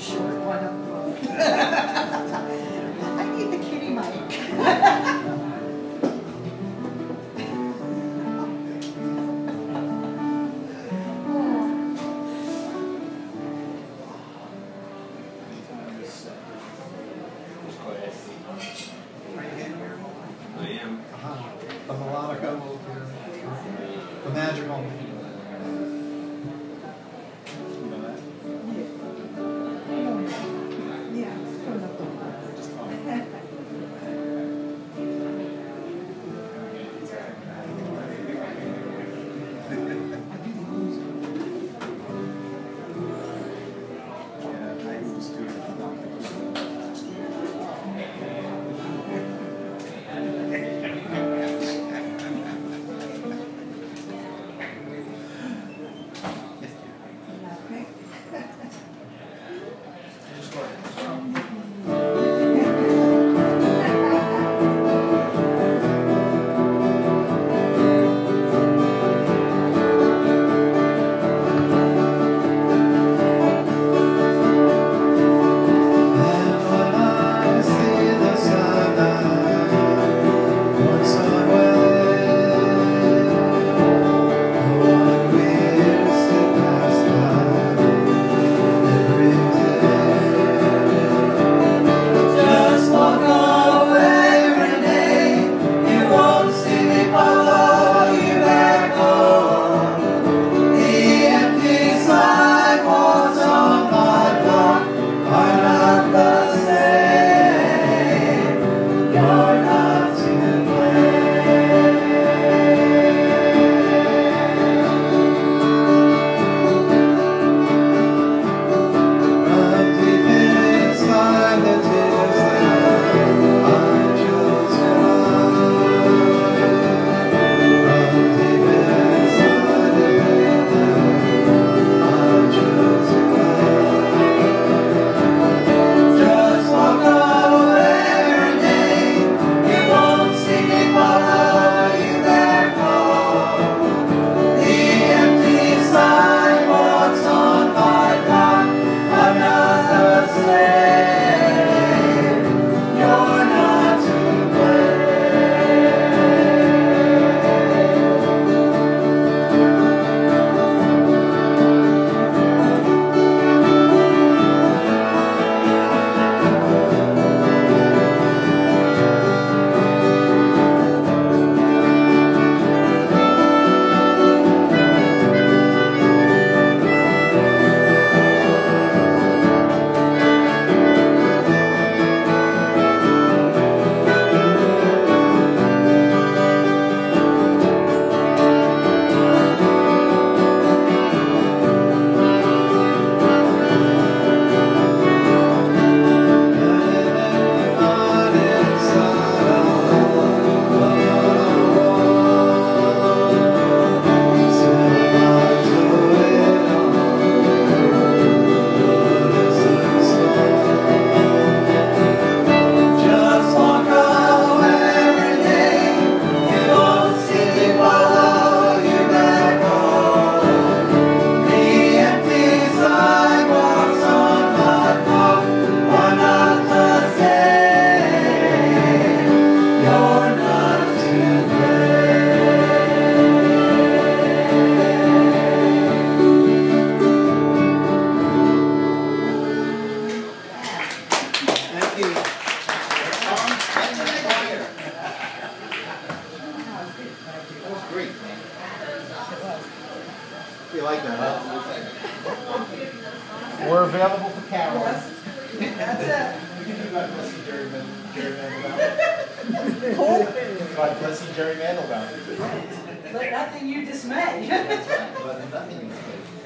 short one. I need the kitty mic. I am. Uh-huh. The melodica like that, huh? We're available for Carol. That's it. God bless you, Jerry Man, Jerry Mandel. Cool. God bless you, Jerry Mandel. Let nothing you dismay. But nothing is good. Okay. Sounds like you should